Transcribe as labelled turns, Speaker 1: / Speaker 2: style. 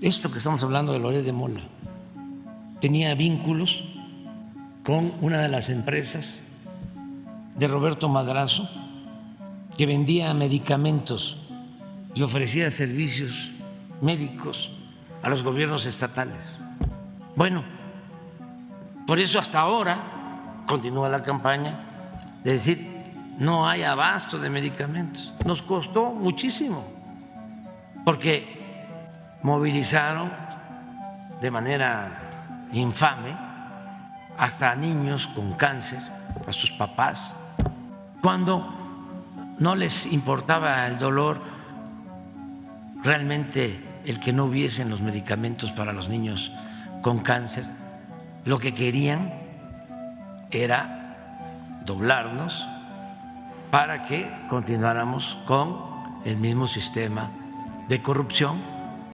Speaker 1: esto que estamos hablando de Loret de Mola tenía vínculos con una de las empresas de Roberto Madrazo que vendía medicamentos y ofrecía servicios médicos a los gobiernos estatales. Bueno, por eso hasta ahora continúa la campaña de decir no hay abasto de medicamentos. Nos costó muchísimo, porque movilizaron de manera infame hasta a niños con cáncer, a sus papás, cuando no les importaba el dolor, realmente el que no hubiesen los medicamentos para los niños con cáncer, lo que querían era doblarnos para que continuáramos con el mismo sistema de corrupción